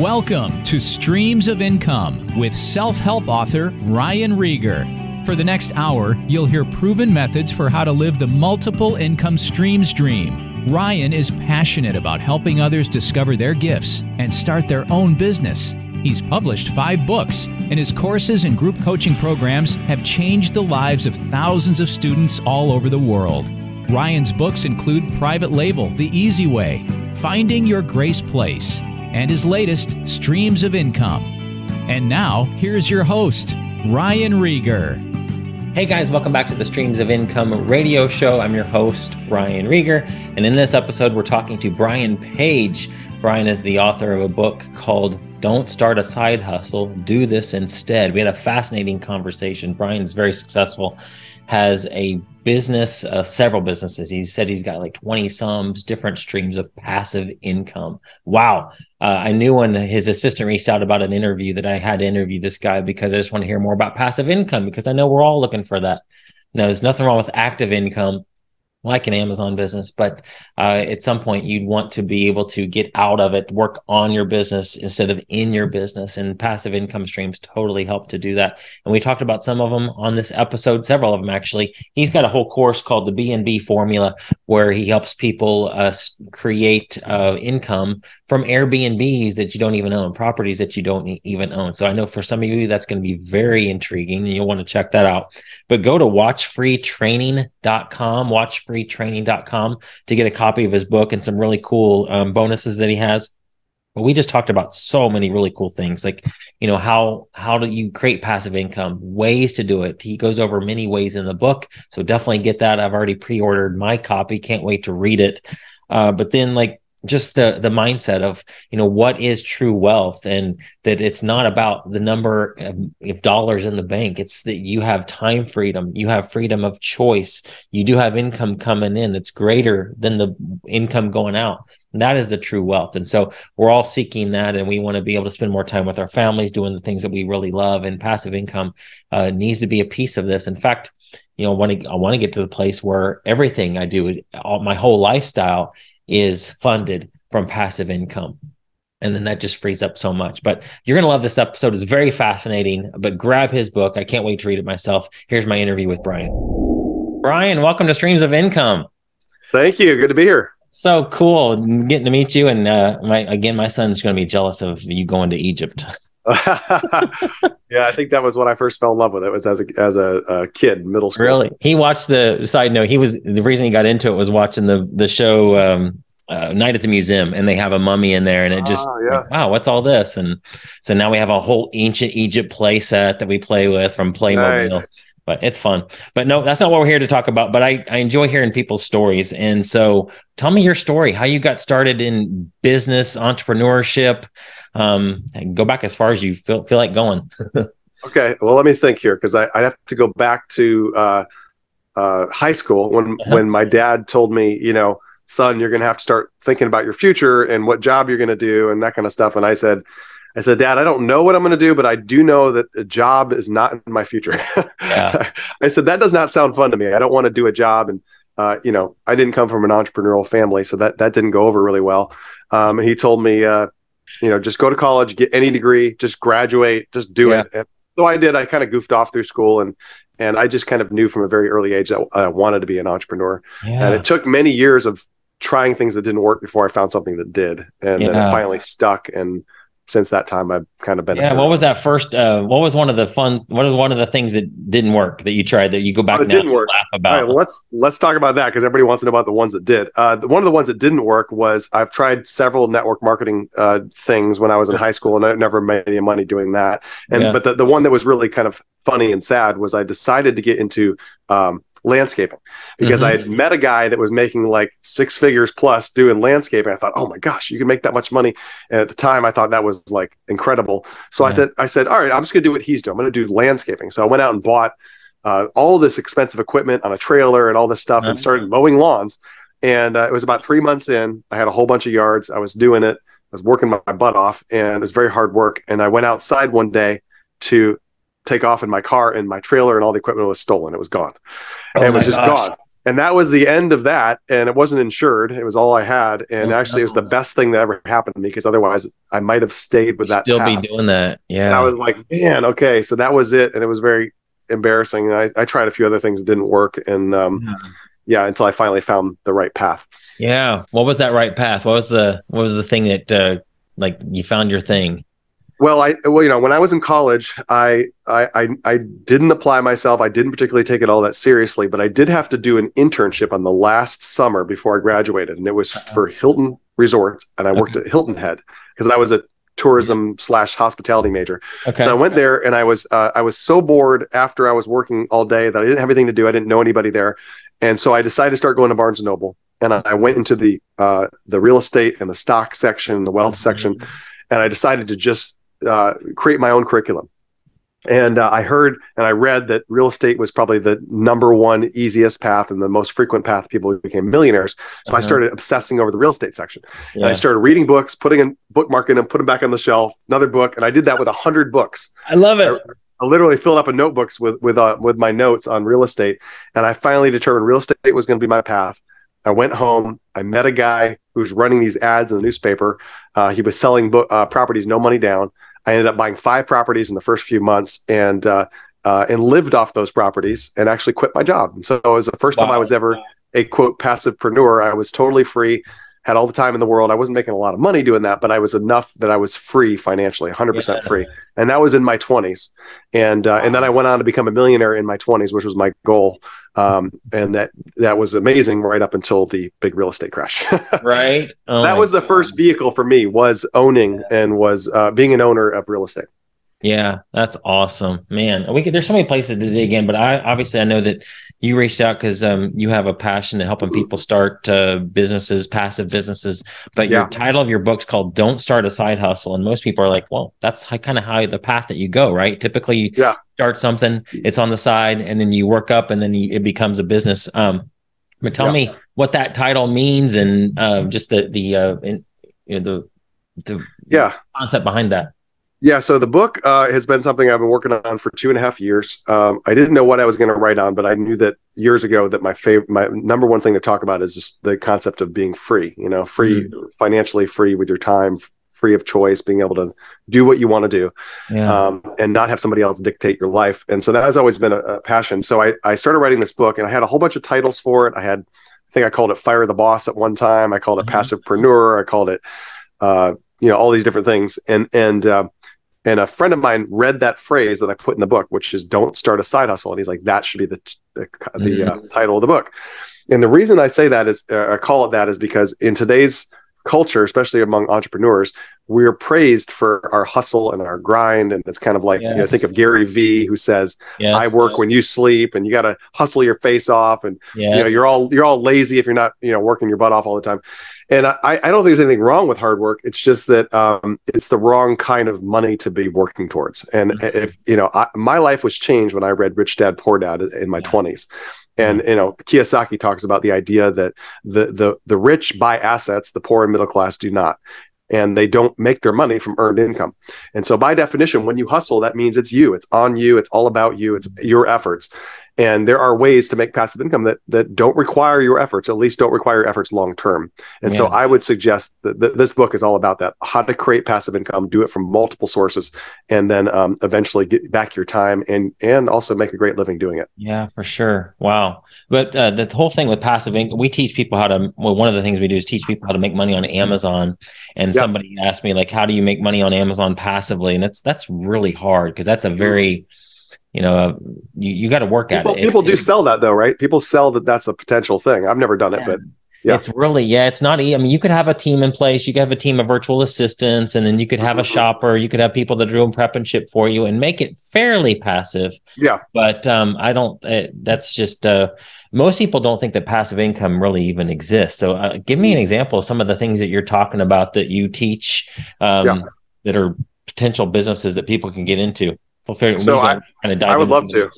Welcome to Streams of Income with self help author Ryan Reger. For the next hour, you'll hear proven methods for how to live the multiple income streams dream. Ryan is passionate about helping others discover their gifts and start their own business. He's published five books, and his courses and group coaching programs have changed the lives of thousands of students all over the world. Ryan's books include Private Label, The Easy Way, Finding Your Grace Place, and his latest, Streams of Income. And now, here's your host, Ryan Reger. Hey guys, welcome back to the Streams of Income radio show. I'm your host, Ryan Reger. And in this episode, we're talking to Brian Page. Brian is the author of a book called Don't Start a Side Hustle, Do This Instead. We had a fascinating conversation. Brian is very successful, has a business, uh, several businesses. He said he's got like 20 sums, different streams of passive income. Wow. Uh, I knew when his assistant reached out about an interview that I had to interview this guy because I just want to hear more about passive income because I know we're all looking for that. Now, there's nothing wrong with active income like an Amazon business, but uh, at some point you'd want to be able to get out of it, work on your business instead of in your business. And passive income streams totally help to do that. And we talked about some of them on this episode, several of them actually. He's got a whole course called the BNB Formula, where he helps people uh, create uh, income from Airbnbs that you don't even own, properties that you don't even own. So I know for some of you that's going to be very intriguing, and you'll want to check that out. But go to watchfreetraining.com, watchfreetraining.com to get a copy of his book and some really cool um, bonuses that he has. But we just talked about so many really cool things, like you know how how do you create passive income, ways to do it. He goes over many ways in the book, so definitely get that. I've already pre-ordered my copy, can't wait to read it. Uh, but then like just the the mindset of you know what is true wealth and that it's not about the number of, dollars in the bank. It's that you have time freedom. You have freedom of choice. You do have income coming in that's greater than the income going out. And that is the true wealth. And so we're all seeking that and we want to be able to spend more time with our families doing the things that we really love. And passive income uh, needs to be a piece of this. In fact you know I want to I want to get to the place where everything I do is all, my whole lifestyle is funded from passive income. And then that just frees up so much. But you're going to love this episode. It's very fascinating. But grab his book. I can't wait to read it myself. Here's my interview with Brian. Brian, welcome to Streams of Income. Thank you. Good to be here. So cool getting to meet you. And uh, my again, my son's going to be jealous of you going to Egypt. yeah, I think that was when I first fell in love with it. Was as a as a, a, kid, middle school. Really, he watched the side note. He was the reason he got into it was watching the the show um, uh, Night at the Museum, and they have a mummy in there, and it just ah, yeah. like, wow, what's all this? And so now we have a whole ancient Egypt play set that we play with from Playmobil. Nice. But it's fun. But no, that's not what we're here to talk about. But I, I enjoy hearing people's stories. And so tell me your story, how you got started in business, entrepreneurship, um, go back as far as you feel feel like going. okay, well, let me think here because I, I have to go back to uh, uh, high school when uh-huh. when my dad told me, you know, son, you're going to have to start thinking about your future and what job you're going to do and that kind of stuff. And I said, I said, Dad, I don't know what I'm going to do, but I do know that a job is not in my future. Yeah. I said that does not sound fun to me. I don't want to do a job and. Uh, you know, I didn't come from an entrepreneurial family, so that that didn't go over really well. Um, and he told me, uh, you know, just go to college, get any degree, just graduate, just do yeah. it. And so I did. I kind of goofed off through school and and I just kind of knew from a very early age that I wanted to be an entrepreneur. Yeah. And it took many years of trying things that didn't work before I found something that did, and yeah. then it finally stuck. And since that time I've kind of been. Yeah. What was that first? Uh, what was one of the fun? What was one of the things that didn't work that you tried that you go back? Oh, it didn't work. Laugh about. All right. Well, let's let's talk about that because everybody wants to know about the ones that did. Uh, the, one of the ones that didn't work was I've tried several network marketing uh, things when I was in high school and I never made any money doing that. And yeah. but the the one that was really kind of funny and sad was I decided to get into um, landscaping because mm-hmm. I had met a guy that was making like six figures plus doing landscaping. I thought, oh my gosh, you can make that much money. And at the time, I thought that was like incredible. So yeah. I thought, I said, all right, I'm just going to do what he's doing. I'm going to do landscaping. So I went out and bought uh, all this expensive equipment on a trailer and all this stuff and started mowing lawns. And uh, it was about three months in. I had a whole bunch of yards. I was doing it. I was working my butt off, and it was very hard work. And I went outside one day to take off in my car and my trailer and all the equipment was stolen. It was gone. Oh and it was just gosh. gone. and that was the end of that and it wasn't insured it was all i had and Oh, actually it was the best thing that ever happened to me because otherwise i might have stayed with that Still path. be doing that. and Yeah. i was like man okay so that was it and it was very embarrassing and i, I tried a few other things that didn't work and um, Yeah. yeah until i finally found the right path yeah. What was that right path? What was the what was the thing that uh like you found your thing? Well, I well, you know, when I was in college, I, I I I didn't apply myself. I didn't particularly take it all that seriously, but I did have to do an internship on the last summer before I graduated, and it was for Hilton Resorts, and I worked at Hilton Head because I was a tourism slash hospitality major. Okay. So I went there, and I was uh, I was so bored after I was working all day that I didn't have anything to do. I didn't know anybody there, and so I decided to start going to Barnes and Noble, and I, I went into the uh, the real estate and the stock section, the wealth section, and I decided to just uh, create my own curriculum. And uh, I heard and I read that real estate was probably the number one easiest path and the most frequent path people became millionaires. So I Uh-huh. started obsessing over the real estate section. And I started reading books, putting in bookmarking them, put them back on the shelf, another book, and I did that with a hundred books. I love it. I literally filled up a notebooks with with uh, with my notes on real estate, and I finally determined real estate was going to be my path. I went home. I met a guy who was running these ads in the newspaper. Uh, he was selling book, uh, properties, no money down. I ended up buying five properties in the first few months, and uh, uh, and lived off those properties, and actually quit my job. And so it was the first time I was ever a quote passivepreneur. I was totally free, had all the time in the world. I wasn't making a lot of money doing that, but I was enough that I was free financially, 100% Yes. free. And that was in my 20s and uh, and then i went on to become a millionaire in my 20s which was my goal. Um, and that that was amazing right up until the big real estate crash. Right. Oh that was the first vehicle for me was owning and was uh, being an owner of real estate Yeah, that's awesome, man. We could, there's so many places to dig in, but I obviously I know that you reached out because um, you have a passion to helping people start uh, businesses, passive businesses. But your title of your book's called "Don't Start a Side Hustle," and most people are like, "Well, that's kind of how the path that you go, right?" Typically, you Yeah. start something, it's on the side, and then you work up, and then you, it becomes a business. Um, but tell Yeah. me what that title means, and uh, just the the uh, in, you know, the the yeah concept behind that. Yeah, so the book uh, has been something I've been working on for two and a half years. Um, I didn't know what I was going to write on, but I knew that years ago that my favorite, my number one thing to talk about is just the concept of being free. You know, free financially, free with your time, free of choice, being able to do what you want to do, Yeah. um, and not have somebody else dictate your life. And so that has always been a, a passion. So I, I started writing this book, and I had a whole bunch of titles for it. I had, I think I called it "Fire the Boss" at one time. I called it Mhm. "Passivepreneur." I called it, uh, you know, all these different things. And and uh, and a friend of mine read that phrase that I put in the book, which is "Don't start a side hustle," and he's like, "That should be the the, the uh, title of the book." And the reason I say that is, uh, I call it that, is because in today's culture, especially among entrepreneurs, we're praised for our hustle and our grind, and it's kind of like you know, think of Gary Vee who says, Yes. "I work when you sleep," and you got to hustle your face off, and Yes. you know you're all you're all lazy if you're not you know working your butt off all the time and i i don't think there's anything wrong with hard work it's just that um it's the wrong kind of money to be working towards and Mhm. if you know I, my life was changed when i read rich dad poor dad in my Yeah. 20s and you know kiyosaki talks about the idea that the the the rich buy assets the poor and middle class do not and they don't make their money from earned income. And so, by definition, when you hustle, that means it's you, it's on you, it's all about you, it's your efforts. And there are ways to make passive income that that don't require your efforts, at least don't require your efforts long term. And so, I would suggest that th- this book is all about that: how to create passive income, do it from multiple sources, and then um, eventually get back your time and and also make a great living doing it. Yeah, for sure. Wow. But uh, the whole thing with passive income, we teach people how to. Well, one of the things we do is teach people how to make money on Amazon. And Yeah. somebody asked me like, "How do you make money on Amazon passively?" And that's that's really hard because that's a very, you know, uh, you you got to work People, at it. people It's- do it's- sell that though, right? People sell that that's a potential thing. I've never done it, but yeah. It's really, yeah, it's not. I mean, you could have a team in place. You could have a team of virtual assistants, and then you could have a Mhm. shopper. You could have people that are doing prep and ship for you, and make it fairly passive. yeah, But um, I don't. Uh, that's just. Uh, most people don't think that passive income really even exists. So, uh, give me an example of some of the things that you're talking about that you teach um, Yeah. that are potential businesses that people can get into. So kind of I would love to.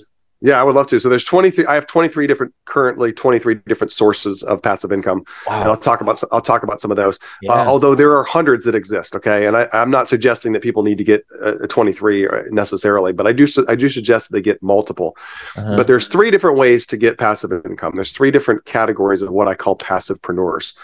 Yeah, I would love to. So there's 23. I have 23 different currently 23 different sources of passive income. Wow. And I'll talk about I'll talk about some of those. Uh, yeah. Uh, although there are hundreds that exist. Okay, and I, am not suggesting that people need to get uh, 23 necessarily, but I do I do suggest they get multiple. Uh-huh. But there's three different ways to get passive income. There's three different categories of what I call passivepreneurs.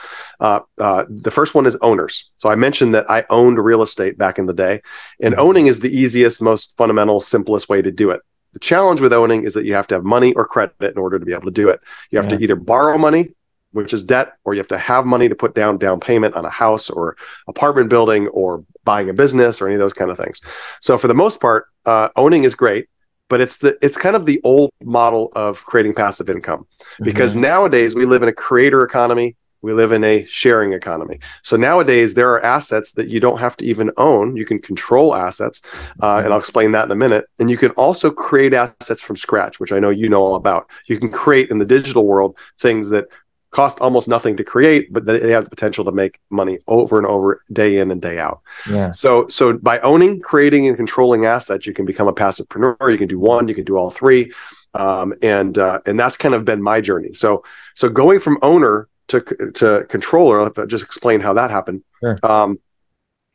Uh, uh, the first one is owners. So I mentioned that I owned real estate back in the day, and mm-hmm. owning is the easiest, most fundamental, simplest way to do it. The challenge with owning is that you have to have money or credit in order to be able to do it. You have yeah. to either borrow money, which is debt, or you have to have money to put down down payment on a house or apartment building or buying a business or any of those kind of things. So for the most part, uh, owning is great, but it's the it's kind of the old model of creating passive income because mm-hmm. nowadays we live in a creator economy we live in a sharing economy. So nowadays, there are assets that you don't have to even own. You can control assets, uh, and I'll explain that in a minute. And you can also create assets from scratch, which I know you know all about. You can create in the digital world things that cost almost nothing to create, but they have the potential to make money over and over, day in and day out. Yeah. So, so by owning, creating, and controlling assets, you can become a passivepreneur. You can do one, you can do all three, um, and uh, and that's kind of been my journey. So, so going from owner to to controller. I'll just explain how that happened. Sure. Um,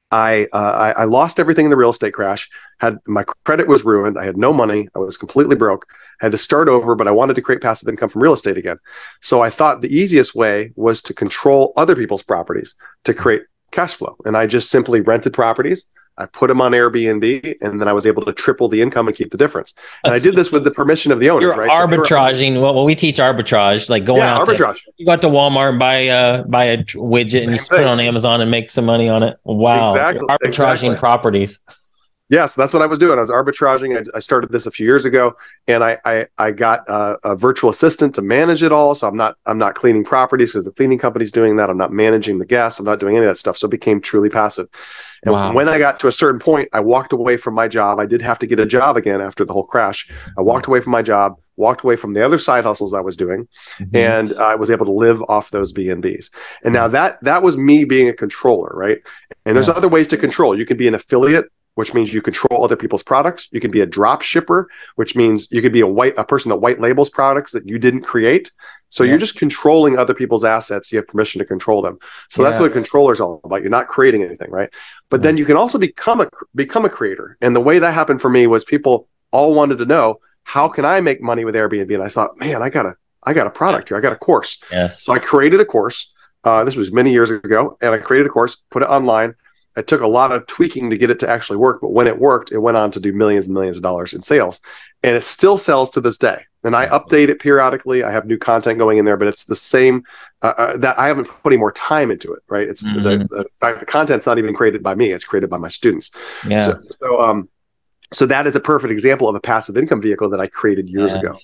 I, uh, I, I lost everything in the real estate crash. Had my credit was ruined. I had no money. I was completely broke. I had to start over, but I wanted to create passive income from real estate again. So I thought the easiest way was to control other people's properties to create cash flow. And I just simply rented properties. I put them on Airbnb, and then I was able to triple the income and keep the difference. And I did this with the permission of the owners. You're right? arbitraging. So well, we teach arbitrage, like going yeah, out arbitrage. To, you go out to Walmart and buy uh buy a widget Same and you put it on Amazon and make some money on it. Wow, exactly. Arbitraging exactly. properties. Yes, yeah, so that's what I was doing. I was arbitraging. I, I, started this a few years ago, and I I, I got a, a, virtual assistant to manage it all. So I'm not I'm not cleaning properties because the cleaning company's doing that. I'm not managing the guests. I'm not doing any of that stuff. So it became truly passive. And wow. when I got to a certain point, I walked away from my job. I did have to get a job again after the whole crash. I walked away from my job, walked away from the other side hustles I was doing, mm-hmm. and I was able to live off those B and Bs. And now that that was me being a controller, right? And there's yeah. other ways to control. You can be an affiliate which means you control other people's products. You can be a drop shipper, which means you could be a white a person that white labels products that you didn't create. So yeah. you're just controlling other people's assets. You have permission to control them. So yeah. that's what a controller is all about. You're not creating anything, right? But then you can also become a become a creator. And the way that happened for me was people all wanted to know how can I make money with Airbnb? And I thought, man, I got a I got a product here. I got a course. Yes. So I created a course. Uh, this was many years ago, and I created a course, put it online, it took a lot of tweaking to get it to actually work, but when it worked, it went on to do millions and millions of dollars in sales. And it still sells to this day. And I update it periodically. I have new content going in there, but it's the same uh, uh, that I haven't put any more time into it, right? It's mm-hmm. the, the, fact the content's not even created by me, it's created by my students. Yeah. So, so, um, so that is a perfect example of a passive income vehicle that I created years yes. ago.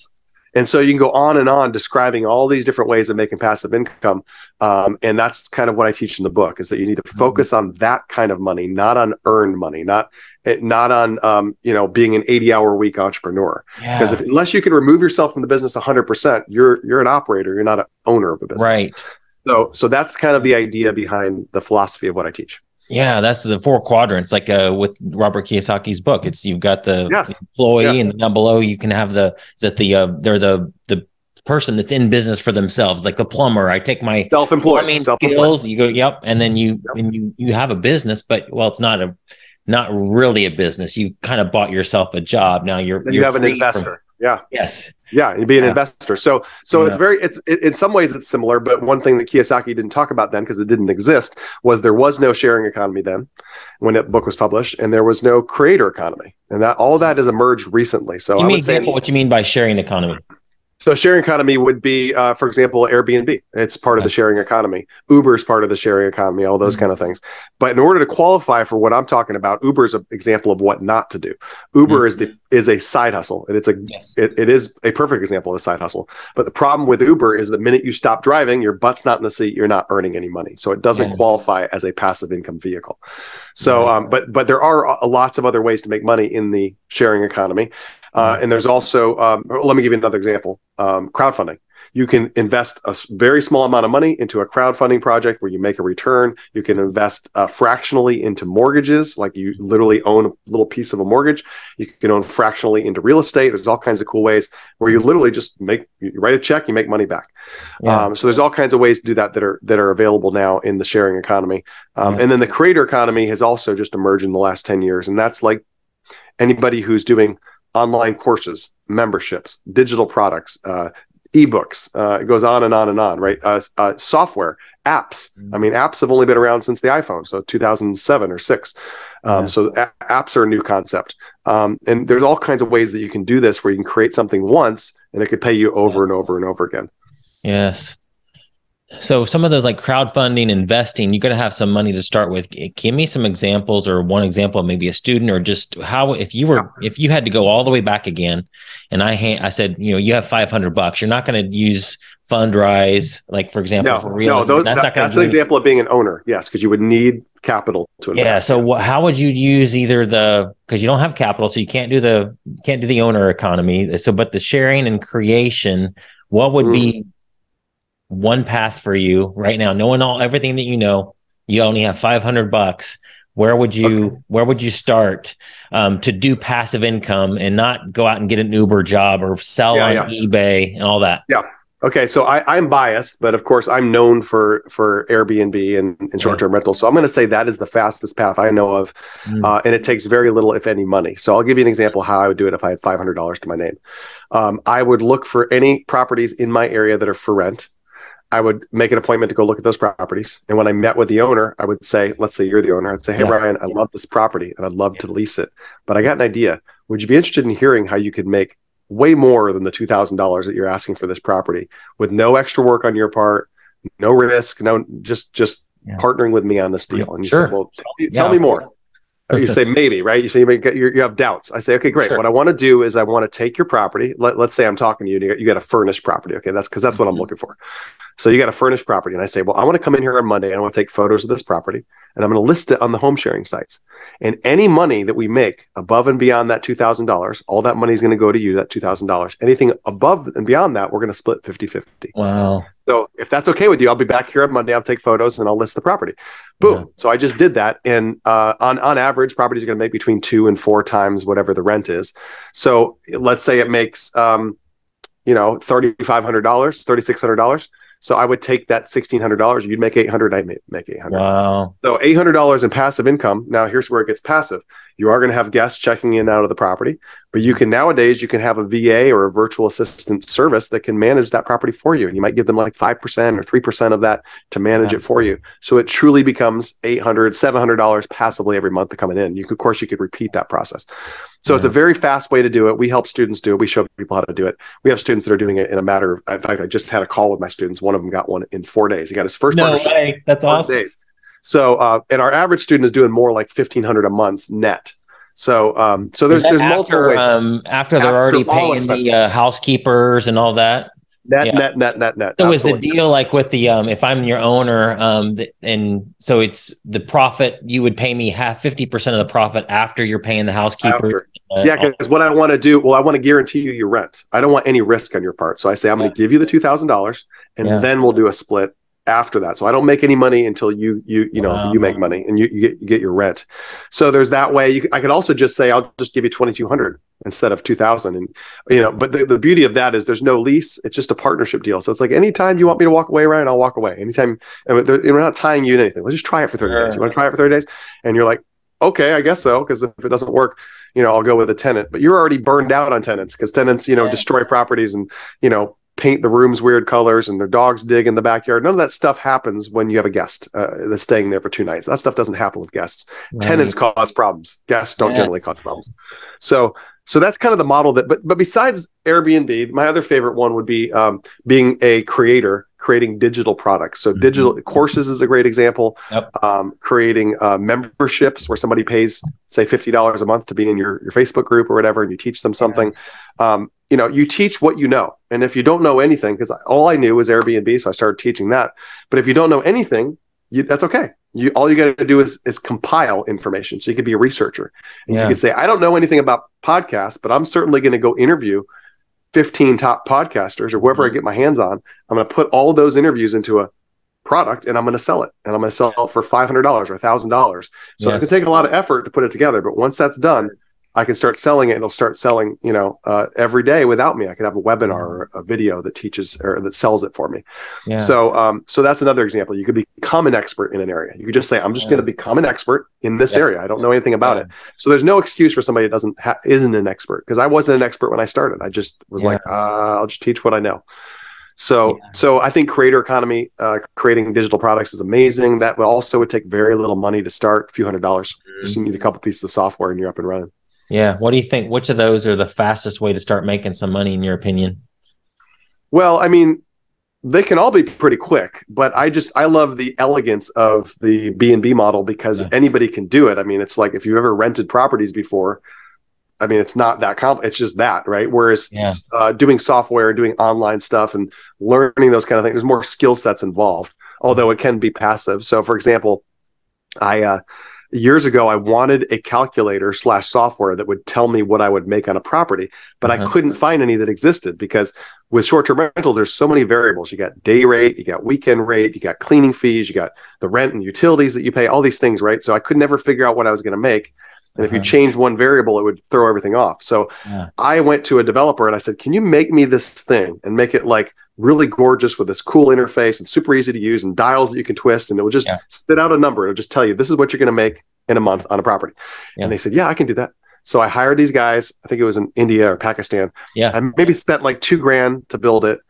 And so you can go on and on describing all these different ways of making passive income. Um, and that's kind of what I teach in the book is that you need to mm-hmm. focus on that kind of money, not on earned money, not eh, not on um, you know being an 80 hour week entrepreneur. Because yeah. unless you can remove yourself from the business 100%, you're you're an operator, you're not an owner of a business. Right. So so that's kind of the idea behind the philosophy of what I teach. Yeah, that's the four quadrants, like uh, with Robert Kiyosaki's book. It's you've got the yes. employee, yes. and down below you can have the that the uh, they're the the person that's in business for themselves, like the plumber. I take my self-employed plumbing self-employed. skills. You go, yep, and then you yep. and you you have a business, but well, it's not a not really a business. You kind of bought yourself a job. Now you're then you have an investor. From, yeah. Yes. Yeah, you'd be an yeah. investor. So, so yeah. it's very, it's it, in some ways it's similar, but one thing that Kiyosaki didn't talk about then because it didn't exist was there was no sharing economy then when that book was published, and there was no creator economy, and that all that has emerged recently. So, give me example what you mean by sharing economy. So sharing economy would be, uh, for example, Airbnb. It's part of the sharing economy. Uber is part of the sharing economy. All those mm-hmm. kind of things. But in order to qualify for what I'm talking about, Uber is an example of what not to do. Uber mm-hmm. is the is a side hustle, and it's a yes. it, it is a perfect example of a side hustle. But the problem with Uber is the minute you stop driving, your butt's not in the seat. You're not earning any money, so it doesn't yeah. qualify as a passive income vehicle. So, um, but but there are lots of other ways to make money in the sharing economy. Uh, and there's also, um, let me give you another example um, crowdfunding. you can invest a very small amount of money into a crowdfunding project where you make a return. You can invest uh, fractionally into mortgages, like you literally own a little piece of a mortgage. You can own fractionally into real estate. There's all kinds of cool ways where you literally just make you write a check, you make money back. Yeah. Um, so there's all kinds of ways to do that that are that are available now in the sharing economy. Um, yeah. And then the creator economy has also just emerged in the last 10 years, and that's like anybody who's doing online courses, memberships, digital products, uh, ebooks. Uh, it goes on and on and on, right? Uh, uh, software, apps. I mean, apps have only been around since the iPhone, so 2007 or six. Um, yeah. So a- apps are a new concept, um, and there's all kinds of ways that you can do this, where you can create something once, and it could pay you over yes. and over and over again. Yes so some of those like crowdfunding investing you're going to have some money to start with give me some examples or one example maybe a student or just how if you were if you had to go all the way back again and i i said you know you have 500 bucks you're not going to use fundrise like for example no, for real no those, that's, that, that's an example of being an owner yes because you would need capital to invest yeah so yes. wh- how would you use either the because you don't have capital so you can't do the can't do the owner economy so but the sharing and creation what would mm. be one path for you right now, knowing all everything that you know, you only have 500 bucks. Where would you okay. where would you start um, to do passive income and not go out and get an Uber job or sell yeah, on yeah. eBay and all that? Yeah. Okay, so I, I'm biased, but of course I'm known for for Airbnb and, and short-term yeah. rentals. So I'm going to say that is the fastest path I know of, mm. uh, and it takes very little, if any, money. So I'll give you an example how I would do it if I had $500 to my name. Um, I would look for any properties in my area that are for rent. I would make an appointment to go look at those properties. And when I met with the owner, I would say, let's say you're the owner, I'd say, Hey, yeah. Ryan, I love this property and I'd love yeah. to lease it. But I got an idea. Would you be interested in hearing how you could make way more than the $2,000 that you're asking for this property with no extra work on your part, no risk, no, just, just yeah. partnering with me on this deal. And you sure. say, well, tell me, tell me more you say maybe, right? You say you, get, you have doubts. I say, okay, great. Sure. What I want to do is I want to take your property. Let, us say I'm talking to you and you got, you got a furnished property. Okay, that's because that's what I'm mm-hmm. looking for. So you got a furnished property, and I say, well, I want to come in here on Monday and I want to take photos of this property, and I'm going to list it on the home sharing sites. And any money that we make above and beyond that two thousand dollars, all that money is going to go to you. That two thousand dollars. Anything above and beyond that, we're going to split 50-50. Wow. So if that's okay with you, I'll be back here on Monday. I'll take photos and I'll list the property. Boom. Yeah. So I just did that, and uh, on on average, properties are going to make between two and four times whatever the rent is. So let's say it makes, um, you know, thirty five hundred dollars, thirty six hundred dollars. So I would take that sixteen hundred dollars. You'd make eight hundred. I'd make eight hundred. Wow. So eight hundred dollars in passive income. Now here's where it gets passive. You are going to have guests checking in and out of the property, but you can nowadays you can have a VA or a virtual assistant service that can manage that property for you, and you might give them like five percent or three percent of that to manage yeah. it for you. So it truly becomes 800 700 dollars passively every month coming in. You could, of course you could repeat that process. So yeah. it's a very fast way to do it. We help students do it. We show people how to do it. We have students that are doing it in a matter of. In fact, I just had a call with my students. One of them got one in four days. He got his first no way. That's awesome. Days. So, uh, and our average student is doing more like fifteen hundred a month net. So, um, so there's there's after, multiple ways. Um, after they're after already paying the uh, housekeepers and all that. Net, yeah. net, net, net, net. So Absolutely. is the deal like with the um, if I'm your owner, um, the, and so it's the profit you would pay me half fifty percent of the profit after you're paying the housekeeper. Uh, yeah, because what I want to do, well, I want to guarantee you your rent. I don't want any risk on your part, so I say I'm yeah. going to give you the two thousand dollars, and yeah. then we'll do a split after that. So I don't make any money until you you you know wow. you make money and you, you get you get your rent. So there's that way. You, I could also just say I'll just give you twenty two hundred instead of two thousand, and you know. But the, the beauty of that is there's no lease. It's just a partnership deal. So it's like anytime you want me to walk away, Ryan, I'll walk away. Anytime and we're not tying you in anything. Let's just try it for thirty sure. days. You want to try it for thirty days, and you're like, okay, I guess so. Because if it doesn't work, you know, I'll go with a tenant. But you're already burned out on tenants because tenants, you know, yes. destroy properties and you know paint the rooms weird colors and their dogs dig in the backyard. None of that stuff happens when you have a guest uh, that's staying there for two nights. That stuff doesn't happen with guests. Right. Tenants cause problems. Guests don't yes. generally cause problems. So, so that's kind of the model that. But but besides Airbnb, my other favorite one would be um, being a creator creating digital products. So mm-hmm. digital courses is a great example. Yep. Um, creating uh, memberships where somebody pays say fifty dollars a month to be in your, your Facebook group or whatever, and you teach them something. Um, you know, you teach what you know, and if you don't know anything, because all I knew was Airbnb, so I started teaching that. But if you don't know anything, you, that's okay. You all you got to do is is compile information. So you could be a researcher, and yeah. you could say, I don't know anything about podcasts, but I'm certainly going to go interview 15 top podcasters or whoever I mm-hmm. get my hands on. I'm going to put all those interviews into a product and I'm going to sell it and I'm going to sell it for $500 or $1,000. So yes. it's going to take a lot of effort to put it together. But once that's done, I can start selling it. It'll start selling, you know, uh, every day without me. I could have a webinar or a video that teaches or that sells it for me. Yeah. So, um, so that's another example. You could become an expert in an area. You could just say, "I'm just yeah. going to become an expert in this yeah. area. I don't know anything about it." So there's no excuse for somebody that doesn't ha- isn't an expert because I wasn't an expert when I started. I just was like, uh, "I'll just teach what I know." So, so I think creator economy, uh, creating digital products is amazing. That also would take very little money to start, a few hundred dollars. Mm-hmm. Just you need a couple pieces of software and you're up and running. Yeah. What do you think? Which of those are the fastest way to start making some money, in your opinion? Well, I mean, they can all be pretty quick, but I just I love the elegance of the B and B model because yeah. anybody can do it. I mean, it's like if you've ever rented properties before, I mean, it's not that comp. It's just that, right? Whereas yeah. uh, doing software, doing online stuff, and learning those kind of things, there's more skill sets involved. Although it can be passive. So, for example, I uh, years ago i wanted a calculator slash software that would tell me what i would make on a property but uh-huh. i couldn't find any that existed because with short-term rental there's so many variables. You got day rate you got weekend rate you got cleaning fees you got the rent and utilities that you pay all these things right? So i could never figure out what i was going to make and uh-huh. if you uh-huh. one variable it would throw everything off so yeah. i went to a developer and i said can you make me this thing and make it like really gorgeous with this cool interface and super easy to use and dials that you can twist and it will just yeah. spit out a number it'll just tell you this is what you're going to make in a month on a property yeah. and they said yeah i can do that so i hired these guys i think it was in india or pakistan yeah i maybe spent like two grand to build it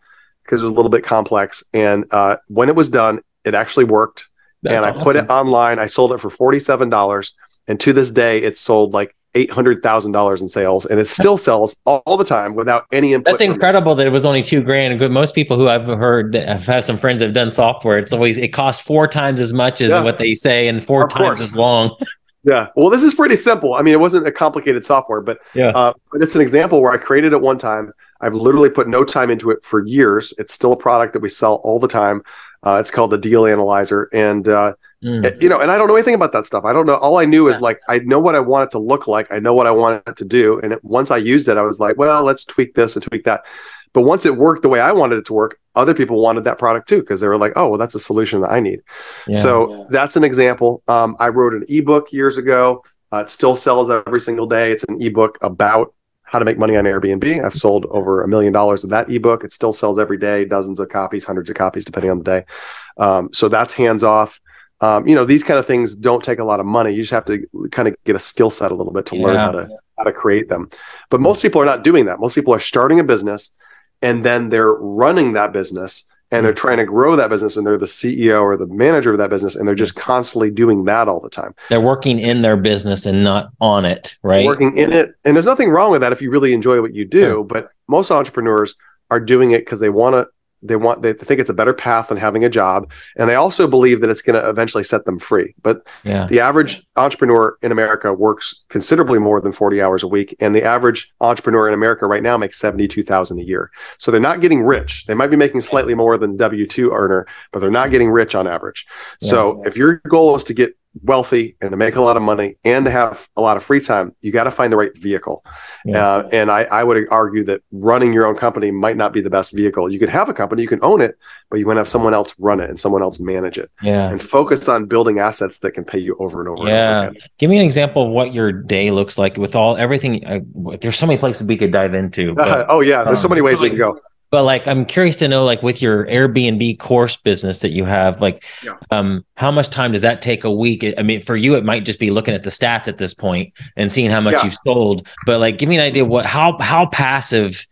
because it was a little bit complex and uh, when it was done it actually worked That's and i awesome. put it online i sold it for $47 and to this day it's sold like eight hundred thousand dollars in sales, and it still sells all, the time without any input. That's incredible that it was only two grand. Most people who I've heard that I've had some friends that have done software, it's always it costs four times as much as yeah. what they say and four of times course. as long. Yeah, well, this is pretty simple. I mean, it wasn't a complicated software, but yeah, uh, but it's an example where I created it one time. I've literally put no time into it for years. It's still a product that we sell all the time. Uh, it's called the Deal Analyzer, and uh, Mm. You know, and I don't know anything about that stuff. I don't know. All I knew is like I know what I want it to look like. I know what I want it to do. And it, once I used it, I was like, well, let's tweak this and tweak that. But once it worked the way I wanted it to work, other people wanted that product too because they were like, oh, well, that's a solution that I need. Yeah, so yeah. that's an example. Um, I wrote an ebook years ago. Uh, it still sells every single day. It's an ebook about how to make money on Airbnb. I've sold over a million dollars of that ebook. It still sells every day, dozens of copies, hundreds of copies, depending on the day. Um, so that's hands off um, you know these kind of things don't take a lot of money you just have to kind of get a skill set a little bit to yeah. learn how to how to create them but most people are not doing that most people are starting a business and then they're running that business and they're trying to grow that business and they're the CEO or the manager of that business and they're just constantly doing that all the time. They're working in their business and not on it, right? Working in it. And there's nothing wrong with that if you really enjoy what you do, but most entrepreneurs are doing it because they want to they want they think it's a better path than having a job and they also believe that it's going to eventually set them free but yeah. the average entrepreneur in america works considerably more than 40 hours a week and the average entrepreneur in america right now makes 72000 a year so they're not getting rich they might be making slightly more than w2 earner but they're not getting rich on average yeah. so if your goal is to get wealthy and to make a lot of money and to have a lot of free time, you got to find the right vehicle. Yes. Uh, and I, I, would argue that running your own company might not be the best vehicle. You could have a company, you can own it, but you want to have someone else run it and someone else manage it. Yeah. And focus on building assets that can pay you over and over. Yeah. And over Give me an example of what your day looks like with all everything. Uh, there's so many places we could dive into. But, uh, oh yeah, there's um, so many ways we can go but like i'm curious to know like with your airbnb course business that you have like yeah. um how much time does that take a week i mean for you it might just be looking at the stats at this point and seeing how much yeah. you've sold but like give me an idea what how how passive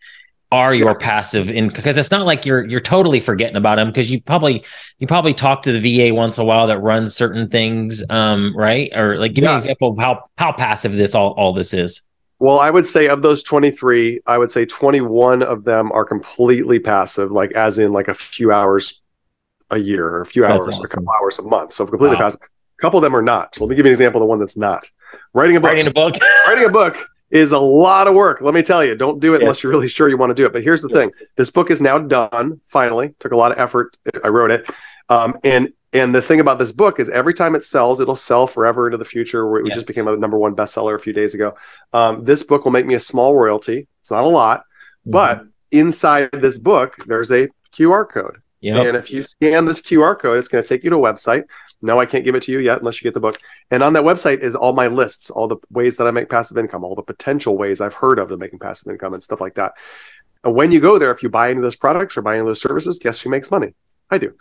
are your yeah. passive in because it's not like you're you're totally forgetting about them because you probably you probably talk to the VA once a while that runs certain things um right or like give me an example of how how passive this all all this is well, I would say of those 23, I would say 21 of them are completely passive, like as in like a few hours a year or a few hours, awesome. a couple hours a month. So completely wow. passive. A couple of them are not. So let me give you an example of the one that's not. Writing a book. Writing a book. writing a book is a lot of work. Let me tell you, don't do it yeah. unless you're really sure you want to do it. But here's the yeah. thing: this book is now done. Finally, took a lot of effort. I wrote it, um, and and the thing about this book is every time it sells, it'll sell forever into the future. It yes. just became a number one bestseller a few days ago. Um, this book will make me a small royalty. It's not a lot, mm-hmm. but inside this book, there's a QR code. Yep. And if you scan this QR code, it's going to take you to a website. No, I can't give it to you yet unless you get the book. And on that website is all my lists, all the ways that I make passive income, all the potential ways I've heard of to making passive income and stuff like that. And when you go there, if you buy into those products or buy into those services, guess who makes money? I do.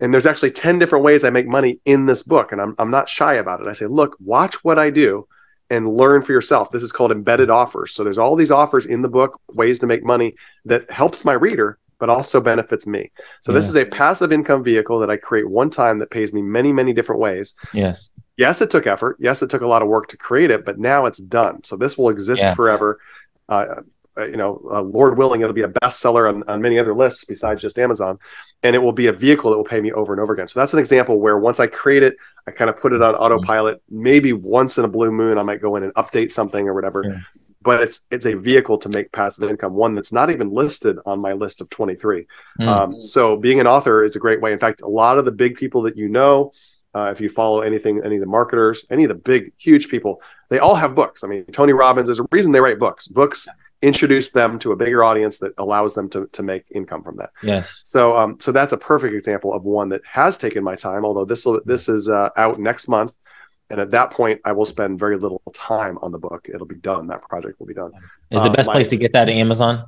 And there's actually 10 different ways I make money in this book. And I'm, I'm not shy about it. I say, look, watch what I do and learn for yourself. This is called embedded offers. So there's all these offers in the book, ways to make money that helps my reader, but also benefits me. So this is a passive income vehicle that I create one time that pays me many, many different ways. Yes. Yes, it took effort. Yes, it took a lot of work to create it, but now it's done. So this will exist Yeah. forever. Uh, you know, uh, Lord willing, it'll be a bestseller on, on many other lists besides just Amazon, and it will be a vehicle that will pay me over and over again. So that's an example where once I create it, I kind of put it on autopilot. Maybe once in a blue moon, I might go in and update something or whatever. Yeah. But it's it's a vehicle to make passive income, one that's not even listed on my list of 23. Mm. Um, so being an author is a great way. In fact, a lot of the big people that you know, uh, if you follow anything, any of the marketers, any of the big, huge people, they all have books. I mean, Tony Robbins, there's a reason they write books. Books introduce them to a bigger audience that allows them to, to make income from that. yes. So, um, so that's a perfect example of one that has taken my time. Although this will this is uh, out next month, and at that point, I will spend very little time on the book. It'll be done. That project will be done. Is the Uh, best my- place to get that Amazon?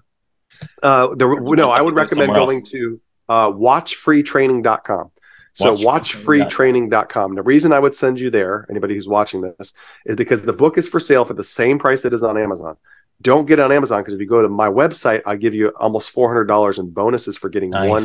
Uh, there, no, I would recommend going else. to uh, watchfreetraining.com. So watchfreetraining.com. The reason I would send you there, anybody who's watching this, is because the book is for sale for the same price it is on Amazon. Don't get it on Amazon because if you go to my website, I give you almost $400 in bonuses for getting Nice. one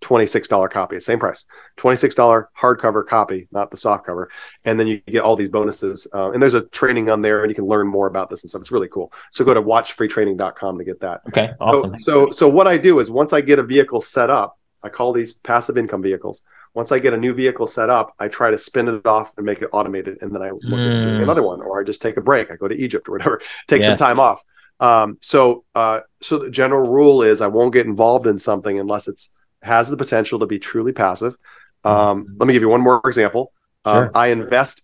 $26 copy. Same price. $26 hardcover copy, not the soft cover. And then you get all these bonuses. Uh, and there's a training on there and you can learn more about this and stuff. It's really cool. So go to watchfreetraining.com to get that. Okay. Awesome. So, so, so what I do is once I get a vehicle set up, I call these passive income vehicles. Once I get a new vehicle set up, I try to spin it off and make it automated, and then I look at doing Mm. another one, or I just take a break. I go to Egypt or whatever, take Yeah. some time off. Um, so, uh, so the general rule is I won't get involved in something unless it's has the potential to be truly passive. Um, Let me give you one more example. Um, Mm-hmm. Sure. I invest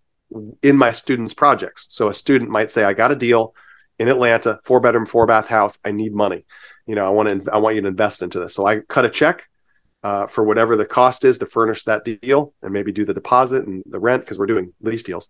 in my students' projects. So a student might say, "I got a deal in Atlanta, four bedroom, four bath house. I need money. You know, I want to, I want you to invest into this." So I cut a check uh, for whatever the cost is to furnish that deal, and maybe do the deposit and the rent because we're doing lease deals.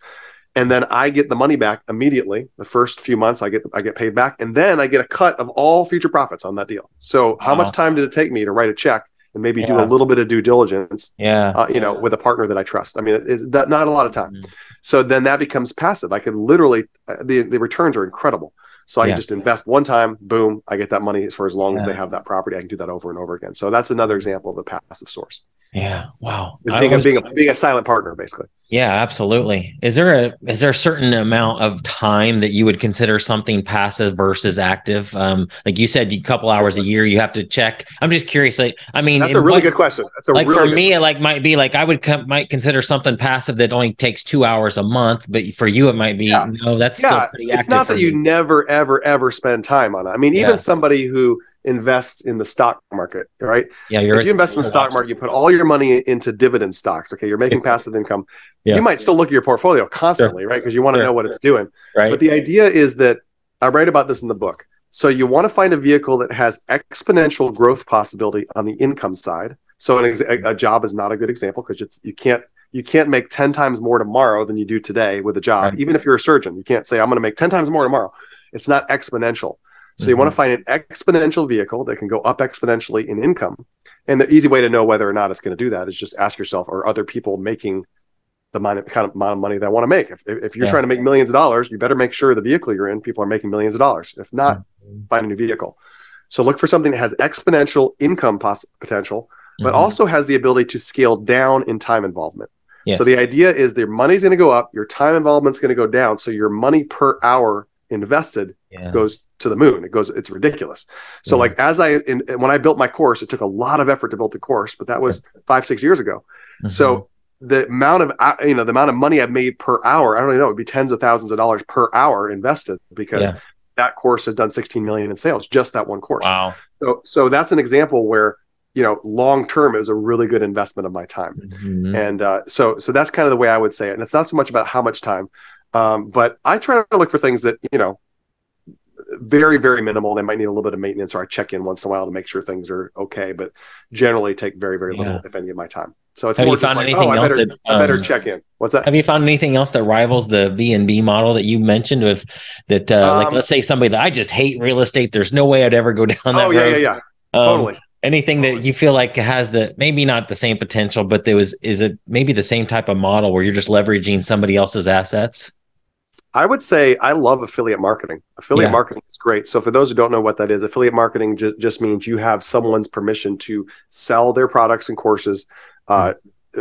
And then I get the money back immediately. The first few months, I get I get paid back, and then I get a cut of all future profits on that deal. So, how Wow. much time did it take me to write a check and maybe do a little bit of due diligence yeah. uh, you know, with a partner that I trust. I mean, it's that, not a lot of time. Mhm. So then that becomes passive. I can literally uh, the the returns are incredible. So I Yeah. just invest one time, boom, I get that money as for as long as they have that property. I can do that over and over again. So that's another example of a passive source. Yeah. Wow. Being a, being a being a silent partner, basically. Yeah, absolutely. Is there a is there a certain amount of time that you would consider something passive versus active? Um, like you said, a couple hours a year you have to check. I'm just curious. Like, I mean, That's a really what- good question. That's a Like really for me, it like might be like I would com- might consider something passive that only takes two hours a month, but for you it might be Yeah. no. That's yeah, still pretty active it's not that you me. never, ever, ever spend time on it. I mean, even Yeah. somebody who invests in the stock market, right? Yeah, you're if you invest in the stock market, you put all your money into dividend stocks. Okay, you're making passive income. Yeah. You might still look at your portfolio constantly, right? Because you want to Sure. know what it's doing. right? But the idea is that I write about this in the book. So you want to find a vehicle that has exponential growth possibility on the income side. So an ex- a, a job is not a good example because it's you can't you can't make 10 times more tomorrow than you do today with a job. Right. Even if you're a surgeon, you can't say I'm going to make 10 times more tomorrow. It's not exponential. So you want to find an exponential vehicle that can go up exponentially in income. And the easy way to know whether or not it's going to do that is just ask yourself, are other people making the kind of amount of money they want to make? If, if you're Yeah. trying to make millions of dollars, you better make sure the vehicle you're in, people are making millions of dollars. If not, Mm-hmm. find a new vehicle. So look for something that has exponential income poss- potential, but Mhm. also has the ability to scale down in time involvement. Yes. So the idea is their money's going to go up, your time involvement's going to go down. So your money per hour invested yeah. goes to the moon. It goes, it's ridiculous. So Yeah. like as I, in, when I built my course, it took a lot of effort to build the course, but that was five, six years ago. Mhm. So the amount of, you know, the amount of money I've made per hour, I don't even know, it'd be tens of thousands of dollars per hour invested because Yeah. that course has done 16 million in sales, just that one course. wow. So, so that's an example where, you know, long-term is a really good investment of my time. Mhm. And uh, so, so that's kind of the way I would say it. And it's not so much about how much time, um, but I try to look for things that you know very very minimal. They might need a little bit of maintenance, or I check in once in a while to make sure things are okay. But generally, take very very little, yeah. if any, of my time. So it's have more you found like, anything oh, else I better, that, I better um, check in. What's that? Have you found anything else that rivals the b&b model that you mentioned? With that, uh, like Um, let's say somebody that I just hate real estate. There's no way I'd ever go down that oh yeah, road. yeah, yeah, Um, totally. Anything that you feel like has the maybe not the same potential, but there was is it maybe the same type of model where you're just leveraging somebody else's assets? I would say I love affiliate marketing. Affiliate Yeah. marketing is great. So for those who don't know what that is, affiliate marketing ju- just means you have someone's permission to sell their products and courses uh,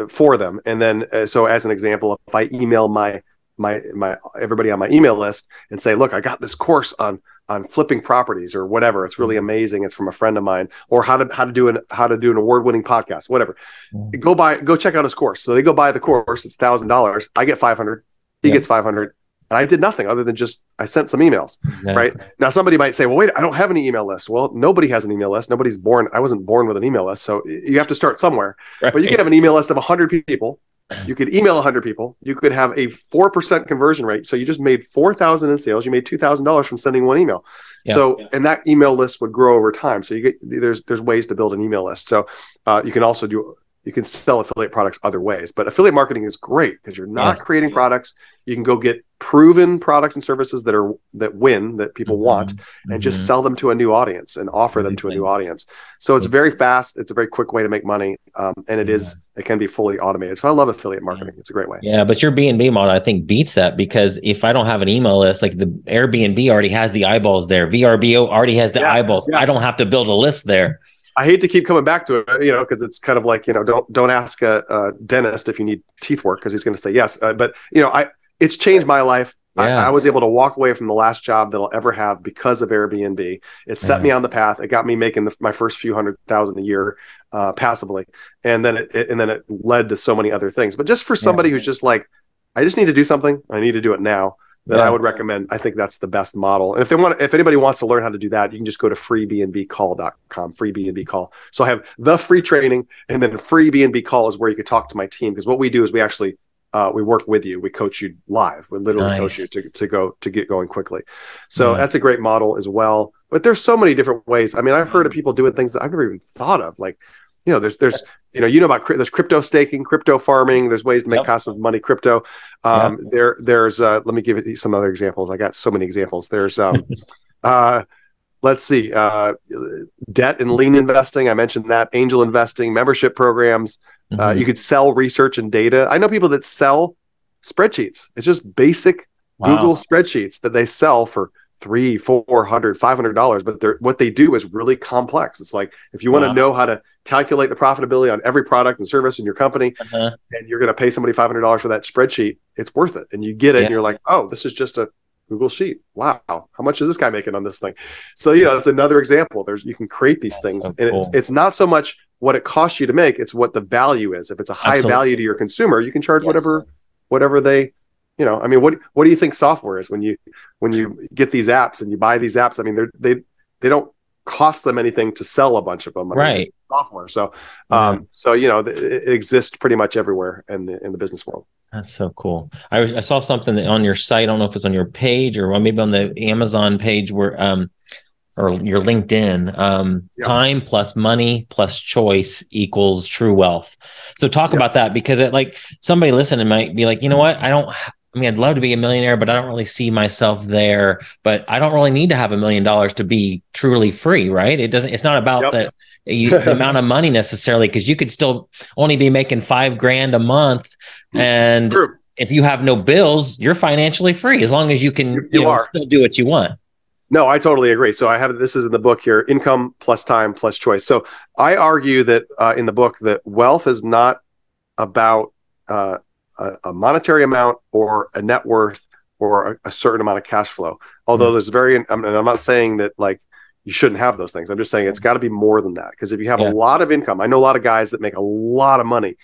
for them. And then, uh, so as an example, if I email my my my everybody on my email list and say, "Look, I got this course on on flipping properties or whatever. It's really amazing. It's from a friend of mine, or how to how to do an how to do an award winning podcast, whatever." Mhm. Go buy, go check out his course. So they go buy the course. It's thousand dollars. I get five hundred. He Yeah. gets five hundred. And I did nothing other than just I sent some emails. Right. Now somebody might say, "Well, wait, I don't have an email list." Well, nobody has an email list. Nobody's born. I wasn't born with an email list, so you have to start somewhere. Right. But you could have an email list of 100 people. You could email 100 people. You could have a 4% conversion rate. So you just made 4,000 in sales. You made $2,000 from sending one email. Yeah. So, and that email list would grow over time. So you get, there's, there's ways to build an email list. So uh, you can also do, you can sell affiliate products other ways, but affiliate marketing is great because you're not Yes. creating products. You can go get proven products and services that are, that win, that people want and just Mhm. sell them to a new audience and offer them to a new audience. So it's very fast. It's a very quick way to make money, um, and it is it can be fully automated. So I love affiliate marketing. It's a great way. Yeah, but your B and B model, I think, beats that because if I don't have an email list, like the Airbnb already has the eyeballs there, VRBO already has the Yes, eyeballs. yes. I don't have to build a list there. I hate to keep coming back to it, you know, because it's kind of like you know, don't don't ask a, a dentist if you need teeth work because he's going to say yes. Uh, but you know, I it's changed my life. Yeah. I, I was able to walk away from the last job that I'll ever have because of Airbnb. It set Yeah. me on the path. It got me making the, my first few hundred thousand a year uh, passively, and then it, it and then it led to so many other things. But just for somebody who's just like, I just need to do something. I need to do it now. Then Yeah. I would recommend. I think that's the best model. And if they want, if anybody wants to learn how to do that, you can just go to freebnbcall.com. Free BNB call. So I have the free training, and then free BNB call is where you could talk to my team because what we do is we actually uh, we work with you. We coach you live. We literally coach you to, to go to get going quickly. So Yeah. that's a great model as well. But there's so many different ways. I mean, I've heard of people doing things that I've never even thought of. Like, you know, there's there's you know you know about there's crypto staking, crypto farming. There's ways to make Yep. passive money crypto. Um, There there's uh, let me give you some other examples. I got so many examples. There's um, uh, let's see, uh, debt and lien investing. I mentioned that angel investing, membership programs. Uh, Mhm. you could sell research and data. I know people that sell spreadsheets. It's just basic Wow. Google spreadsheets that they sell for three, four hundred, five hundred dollars. But they're what they do is really complex. It's like if you want to Wow. know how to calculate the profitability on every product and service in your company, Uh-huh. and you're going to pay somebody five hundred dollars for that spreadsheet, it's worth it. And you get it, Yeah. and you're like, oh, this is just a Google sheet. Wow, how much is this guy making on this thing? So you know, it's another example. There's you can create these That's things, so and it's it's not so much what it costs you to make; it's what the value is. If it's a high Absolutely. value to your consumer, you can charge Yes. whatever whatever they you know i mean what what do you think software is when you when you get these apps and you buy these apps i mean they're they they don't cost them anything to sell a bunch of them I Right. it's software so um so you know it it exists pretty much everywhere in the in the business world That's so cool. I, was- I saw something that on your site. I don't know if it's on your page or maybe on the Amazon page where, um, or your LinkedIn. Um, Yep. Time plus money plus choice equals true wealth. So talk Yep. about that because it like somebody listening might be like, you know what? I don't. I mean, I'd love to be a millionaire, but I don't really see myself there. But I don't really need to have a million dollars to be truly free, right? It doesn't. It's not about Yep. the you, the amount of money necessarily, because you could still only be making five grand a month, and True. if you have no bills, you're financially free as long as you can You- you, you know, are. still do what you want. No, I totally agree. So I have this is in the book here: income plus time plus choice. So I argue that uh, in the book that wealth is not about uh, a, a monetary amount or a net worth or a, a certain amount of cash flow. Although hmm. there's very, I mean, I'm not saying that like you shouldn't have those things. I'm just saying it's hmm. got to be more than that. Because if you have Yeah. a lot of income, I know a lot of guys that make a lot of money,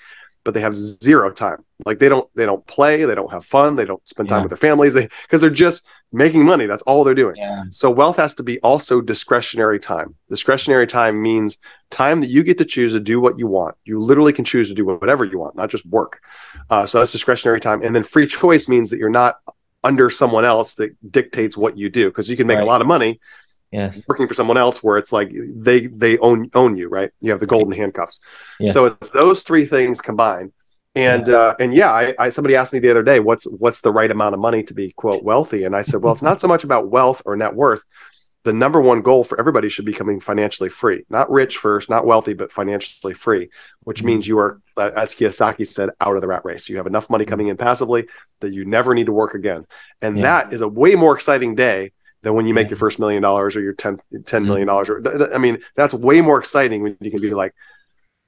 but they have zero time. Like they don't they don't play, they don't have fun, they don't spend time Yeah. with their families. They because they're just making money. That's all they're doing. Yeah. So wealth has to be also discretionary time. Discretionary time means time that you get to choose to do what you want. You literally can choose to do whatever you want, not just work. Uh, so that's discretionary time. And then free choice means that you're not under someone else that dictates what you do because you can make Right. a lot of money Yes. working for someone else where it's like they they own own you right you have the golden handcuffs Yes. so it's those three things combined and uh and yeah I, I somebody asked me the other day what's what's the right amount of money to be quote wealthy? And i said well it's not so much about wealth or net worth. The number one goal for everybody should be becoming financially free. Not rich first not wealthy but financially free which means you are uh, as kiyosaki said out of the rat race. You have enough money coming in passively that you never need to work again. And Yeah. that is a way more exciting day than when you make your first million dollars or your 10, $10 million or i mean that's way more exciting when you can be like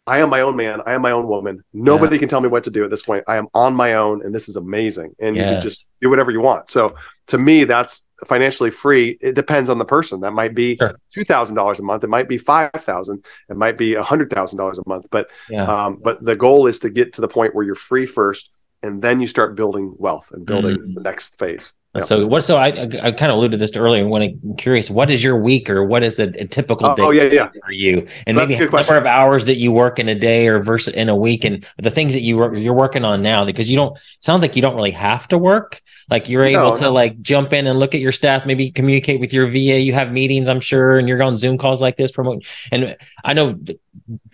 I am my own man. I am my own woman. Nobody can tell me what to do at this point. I am on my own, and this is amazing. And you can just do whatever you want. So to me, that's financially free. It depends on the person. That might be Sure. two thousand dollars a month. It might be five thousand. It might be a hundred thousand dollars a month. But Yeah. um, but the goal is to get to the point where you're free first, and then you start building wealth and building Mm. the next phase. Yeah. So what? So I, I, kind of alluded to this earlier. When I'm curious, what is your week or what is a, a typical day Oh, yeah, yeah. for you? And That's a maybe good the number of hours that you work in a day or versus in a week, and the things that you you're working on now. Because you don't sounds like you don't really have to work. Like you're No, able to no. like jump in and look at your staff, maybe communicate with your VA. You have meetings, I'm sure, and you're on Zoom calls like this promoting. And I know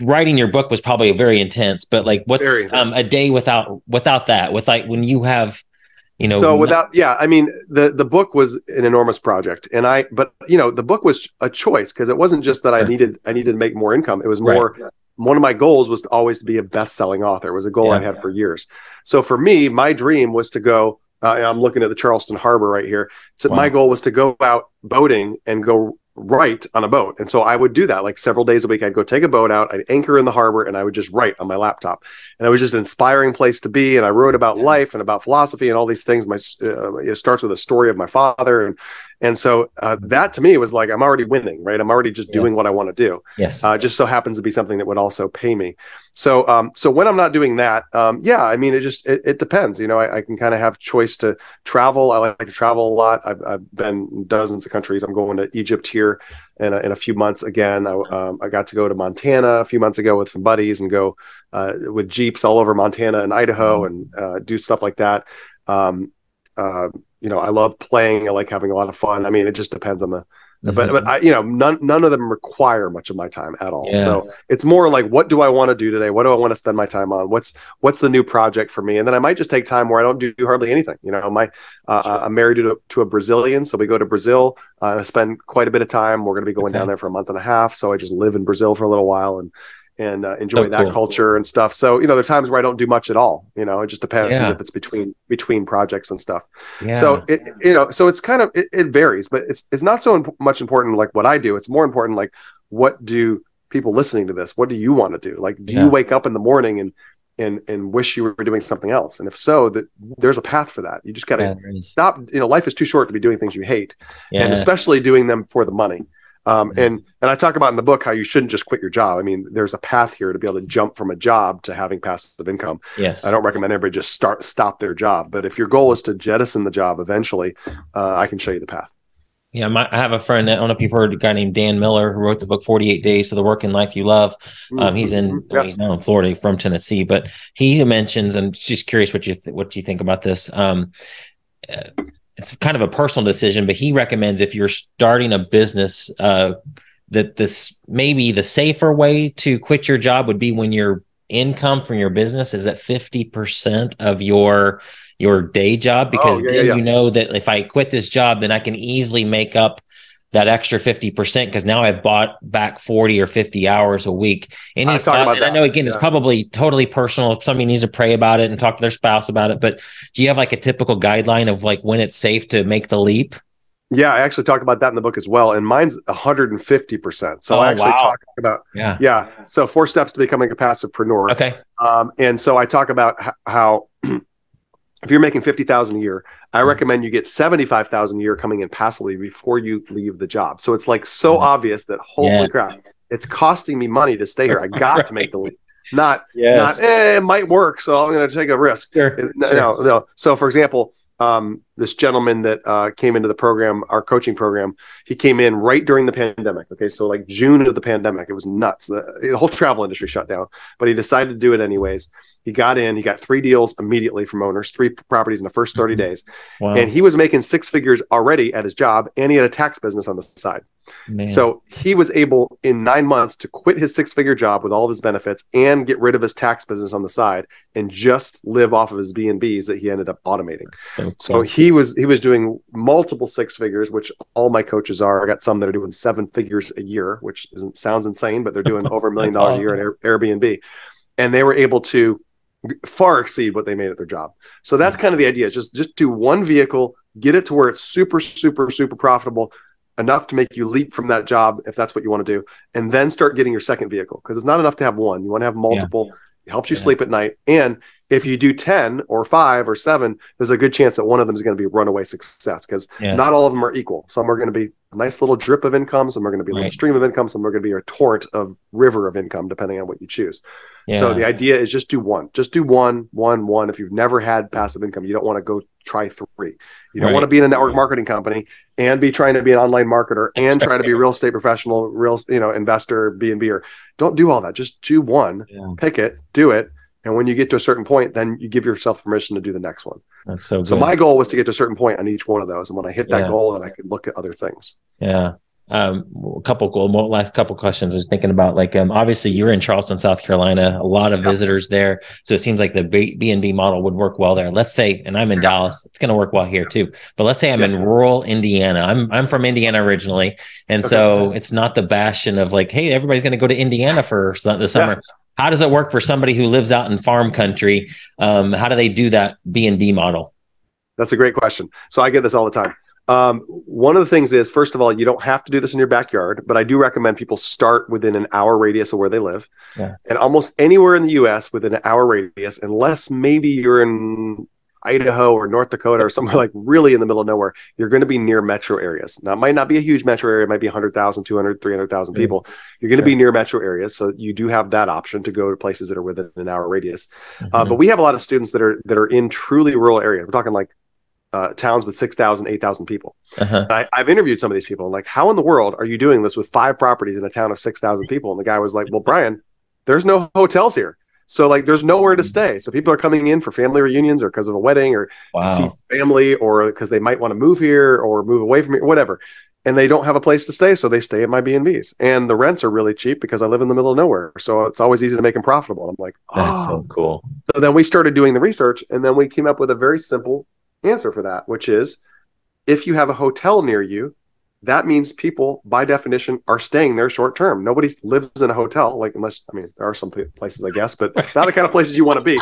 writing your book was probably very intense, but like what's um, a day without without that? With like when you have, you know, so not- without yeah i mean the the book was an enormous project and i but you know the book was a choice because it wasn't just that i needed i needed to make more income it was Right. more one of my goals was to always be a best-selling author it was a goal i Yeah. had for years so for me my dream was to go uh, i'm looking at the charleston harbor right here so Wow. my goal was to go out boating and go write on a boat. And so i would do that like several days a week i'd go take a boat out i'd anchor in the harbor and i would just write on my laptop. And it was just an inspiring place to be and i wrote about life and about philosophy and all these things. My uh, it starts with a story of my father and and so uh, that to me was like i'm already winning right? I'm already just doing Yes. what i want to do. Yes, uh, just so happens to be something that would also pay me. So um so when i'm not doing that um yeah i mean it just it, it depends you know i, I can kind of have choice to travel. I like to travel a lot. I've, I've been in dozens of countries. I'm going to egypt here in a, in a few months again. I, um, I got to go to montana a few months ago with some buddies and go uh, with jeeps all over montana and idaho and uh, do stuff like that. Um uh, you know i love playing i like having a lot of fun. I mean it just depends on the but but I, you know none none of them require much of my time at all. Yeah. so it's more like what do i want to do today? What do i want to spend my time on? What's what's the new project for me? And then i might just take time where i don't do hardly anything. You know my uh, i'm married to, to a brazilian so we go to brazil. Uh, spend quite a bit of time. We're going to be going Okay. down there for a month and a half so i just live in brazil for a little while and and uh, enjoy So that cool. culture and stuff so you know there are times where i don't do much at all you know it just depends Yeah. if it's between between projects and stuff yeah. so it, you know, so it's kind of it, it varies, but it's it's not so imp- much important like what I do. It's more important like what do people listening to this? What do you want to do? Like, do Yeah. you wake up in the morning and and and wish you were doing something else? And if so, that there's a path for that. You just got to stop. You know, life is too short to be doing things you hate, and especially doing them for the money. Um, Mhm. and and I talk about in the book how you shouldn't just quit your job. I mean, there's a path here to be able to jump from a job to having passive income. yes. I don't recommend everybody just start stop their job, but if your goal is to jettison the job eventually, uh, I can show you the path. Yeah, my, I have a friend. I don't know if you've heard a guy named Dan Miller who wrote the book Forty Eight Days to the Work and Life You Love. Um, he's in Mhm. yes. now in Florida from Tennessee, but he mentions and just curious what you th- what you think about this. Um, uh, it's kind of a personal decision, but he recommends if you're starting a business, uh, that this maybe the safer way to quit your job would be when your income from your business is at fifty percent of your your day job because Oh, yeah, then yeah, yeah. you know that if I quit this job, then I can easily make up that extra 50% because now I've bought back 40 or 50 hours a week. Any I talk about and I know again, it's probably totally personal. If somebody needs to pray about it and talk to their spouse about it, but do you have like a typical guideline of like when it's safe to make the leap? Yeah, I actually talk about that in the book as well, and mine's 150 percent. So Oh, I actually wow. talk about Yeah. yeah. So four steps to becoming a passivepreneur. Okay. Um, and so I talk about how if you're making fifty thousand a year, I Mhm. recommend you get seventy five thousand a year coming in passively before you leave the job. So it's like so Mhm. obvious that holy Yes. crap, it's costing me money to stay here. I got to make the leap. Not Yes. not eh, it might work, so I'm going to take a risk. Sure. No, Sure. no, no. So, for example, um, this gentleman that uh, came into the program, our coaching program, he came in right during the pandemic. Okay, so like June of the pandemic, it was nuts. The, the, whole travel industry shut down, but he decided to do it anyways. He got in, he got three deals immediately from owners, three properties in the first 30 mm-hmm. days, wow. and he was making six figures already at his job, and he had a tax business on the side. Man. So he was able in nine months to quit his six figure job with all of his benefits and get rid of his tax business on the side and just live off of his B and B's that he ended up automating. So, so he was he was doing multiple six figures, which all my coaches are. I got some that are doing seven figures a year, which isn't sounds insane, but they're doing over a million dollars awesome. a year in Airbnb, and they were able to far exceed what they made at their job. So that's kind of the idea. Just just do one vehicle, get it to where it's super super super profitable enough to make you leap from that job if that's what you want to do and then start getting your second vehicle because it's not enough to have one you want to have multiple yeah. it helps you yeah. sleep at night and if you do 10 or 5 or 7 there's a good chance that one of them is going to be runaway success because yes. not all of them are equal some are going to be a nice little drip of income some are going to be a little stream of income some are going to be a torrent of river of income depending on what you choose yeah. so the idea is just do one just do one one one if you've never had passive income you don't want to go try three you don't right. want to be in a network marketing company and be trying to be an online marketer and try to be a real estate professional, real you know investor, B and B. Or don't do all that. Just do one, yeah. pick it, do it, and when you get to a certain point, then you give yourself permission to do the next one. That's so. Good. So my goal was to get to a certain point on each one of those, and when I hit that yeah. goal, then I could look at other things. Yeah, um, a couple cool last couple questions. I was thinking about like um, obviously you're in Charleston, South Carolina, a lot of yep. visitors there, so it seems like the B and B model would work well there. Let's say, and I'm in Dallas, it's going to work well here too. But let's say I'm yes. in rural Indiana. I'm I'm from Indiana originally, and okay. so it's not the bastion of like, hey, everybody's going to go to Indiana for the summer. Yeah. How does it work for somebody who lives out in farm country? Um, how do they do that B and B model? That's a great question. So I get this all the time. Um, one of the things is, first of all, you don't have to do this in your backyard, but I do recommend people start within an hour radius of where they live. Yeah. And almost anywhere in the US within an hour radius, unless maybe you're in Idaho or North Dakota or somewhere like really in the middle of nowhere, you're going to be near metro areas. Now, it might not be a huge metro area, it might be 100,000, 200, 300,000 mm-hmm. people. You're going to be near metro areas. So you do have that option to go to places that are within an hour radius. Uh, mm-hmm. Uh, but we have a lot of students that are that are in truly rural areas. We're talking like uh, towns with 6,000, 8,000 people. Uh-huh. I, have interviewed some of these people. and like, how in the world are you doing this with five properties in a town of 6,000 people? And the guy was like, well, Brian, there's no hotels here. So like, there's nowhere to stay. So people are coming in for family reunions or because of a wedding or wow. to see family or because they might want to move here or move away from here, whatever. And they don't have a place to stay. So they stay at my B&Bs and the rents are really cheap because I live in the middle of nowhere. So it's always easy to make them profitable. I'm like, oh. that's so cool. So then we started doing the research and then we came up with a very simple answer for that, which is if you have a hotel near you, that means people by definition are staying there short term. Nobody lives in a hotel, like unless I mean there are some places I guess, but not the kind of places you want to be.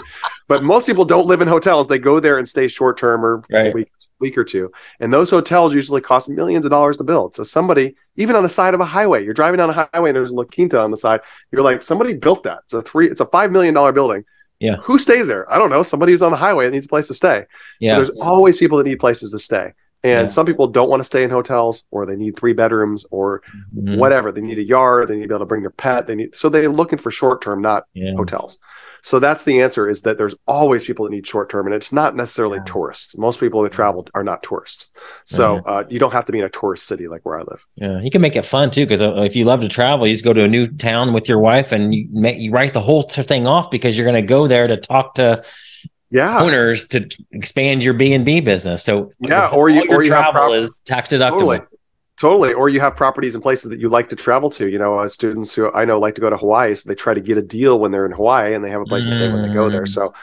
But most people don't live in hotels; they go there and stay short term or right. a week, week or two. And those hotels usually cost millions of dollars to build. So somebody, even on the side of a highway, you're driving down a highway and there's a La Quinta on the side. You're like, somebody built that. It's a three, it's a five million dollar building. Yeah. Who stays there? I don't know. Somebody who's on the highway that needs a place to stay. Yeah. So there's always people that need places to stay. And yeah. some people don't want to stay in hotels or they need three bedrooms or mm-hmm. whatever. They need a yard, they need to be able to bring their pet. They need so they're looking for short term, not yeah. hotels. So that's the answer is that there's always people that need short term and it's not necessarily yeah. tourists. Most people that travel are not tourists. So yeah. uh, you don't have to be in a tourist city like where I live. Yeah, you can make it fun too because uh, if you love to travel, you just go to a new town with your wife and you make, you write the whole thing off because you're going to go there to talk to yeah owners to expand your B and B business. So yeah, or you or you travel is tax deductible. Totally. Totally. Or you have properties in places that you like to travel to. You know, uh, students who I know like to go to Hawaii, so they try to get a deal when they're in Hawaii and they have a place mm. to stay when they go there. Mm. So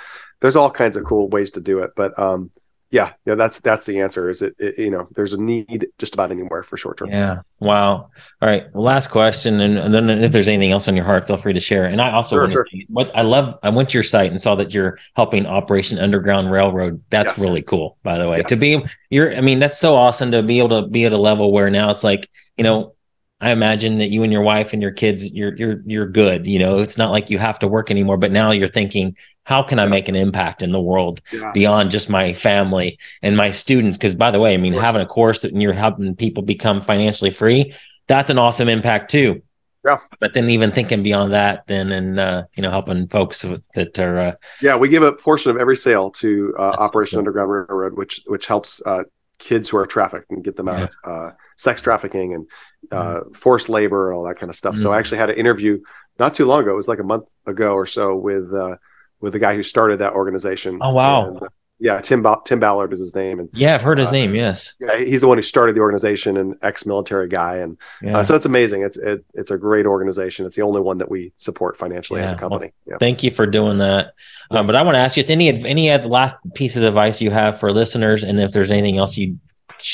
there's all kinds of cool ways to do it. But um, yeah, yeah, that's that's the answer. Is it, it, you know there's a need just about anywhere for short term. Yeah. Wow. All right. Last question, and, and, then if there's anything else on your heart, feel free to share. And I also sure, sure. Say, what I love. I went to your site and saw that you're helping Operation Underground Railroad. That's yes. really cool. By the way, yes. to be you're. I mean, that's so awesome to be able to be at a level where now it's like you know I imagine that you and your wife and your kids, you're you're you're good. You know, it's not like you have to work anymore. But now you're thinking, how can I make an impact in the world yeah. beyond just my family and my students? Because by the way, I mean having a course and you're helping people become financially free, that's an awesome impact too. Yeah. But then even thinking beyond that, then and uh, you know helping folks that are uh, yeah, we give a portion of every sale to uh, Operation cool. Underground Railroad, which which helps uh, kids who are trafficked and get them out yeah. of uh, sex trafficking and uh, mm-hmm. forced labor, and all that kind of stuff. Mm-hmm. So I mm-hmm. actually had an interview not too long ago. It was like a month ago or so with uh, with the guy who started that organization. Oh wow! And, uh, yeah, Tim ba- Tim Ballard is his name, and yeah, I've heard his uh, name. Yes, yeah, he's the one who started the organization, and ex-military guy, and uh, yeah. uh, so it's amazing. It's it, it's a great organization. It's the only one that we support financially yeah. as a company. Well, yeah. Thank you for doing that. Um, but I want to ask you just any any of the last pieces of advice you have for listeners, and if there's anything else you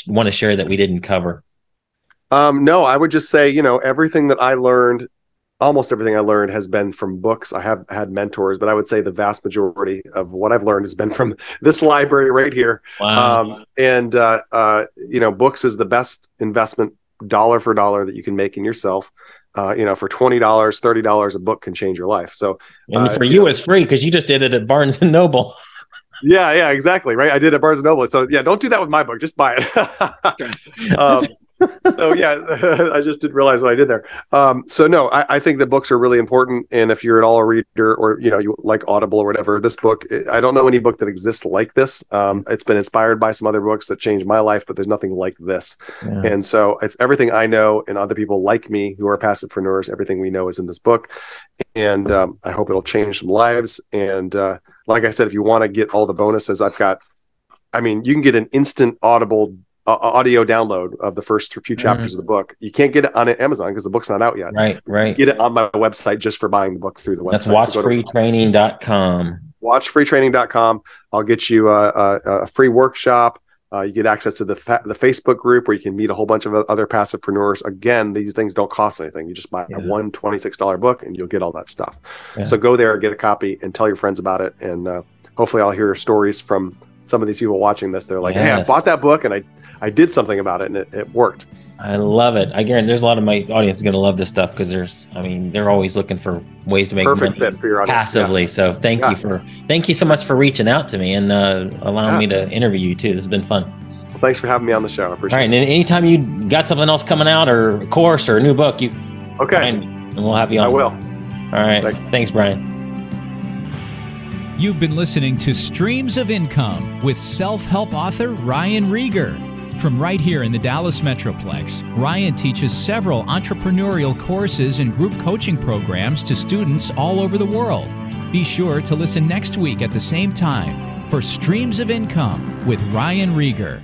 want to share that we didn't cover. Um, no, I would just say, you know, everything that I learned almost everything I learned has been from books. I have had mentors, but I would say the vast majority of what I've learned has been from this library right here. Wow. Um, and uh, uh, you know, books is the best investment dollar for dollar that you can make in yourself. Uh, you know, for twenty dollars, thirty dollars, a book can change your life. So, and uh, for you, you know, it's free because you just did it at Barnes and Noble. yeah, yeah, exactly. Right. I did it at Barnes and Noble. So yeah, don't do that with my book. Just buy it. um, so yeah, I just didn't realize what I did there. Um, so no, I, I, think the books are really important. And if you're at all a reader or you know you like Audible or whatever, this book I don't know any book that exists like this. Um, it's been inspired by some other books that changed my life, but there's nothing like this. Yeah. And so it's everything I know and other people like me who are passivepreneurs. Everything we know is in this book, and um, I hope it'll change some lives. And uh, like I said, if you want to get all the bonuses, I've got. I mean, you can get an instant Audible uh, audio download of the first few mm-hmm. chapters mm. of the book. You can't get it on Amazon because the book's not out yet. Right, right. Get it on my website just for buying the book through the website. That's watchfreetraining.com. Watchfreetraining.com. I'll get you a, a, a free workshop. Uh, you get access to the fa- the Facebook group where you can meet a whole bunch of other passivepreneurs. Again, these things don't cost anything. You just buy yeah. a one $26 book and you'll get all that stuff. Yeah. So go there, get a copy, and tell your friends about it. And uh, hopefully, I'll hear stories from some of these people watching this. They're like, yes. "Hey, I bought that book and I I did something about it and it, it worked. I love it. I guarantee there's a lot of my audience is going to love this stuff because there's, I mean, they're always looking for ways to make perfect fit for your audience passively. Yeah. So thank yeah. you for, thank you so much for reaching out to me and uh, allowing yeah. me to interview you too. This has been fun. Well, thanks for having me on the show. I appreciate it. All right, it. And anytime you got something else coming out or a course or a new book, you okay, and we'll have you on. I will. All right. Thanks, thanks Brian. You've been listening to Streams of Income with self help author Ryan Reger. From right here in the Dallas Metroplex, Ryan teaches several entrepreneurial courses and group coaching programs to students all over the world. Be sure to listen next week at the same time for Streams of Income with Ryan Reger.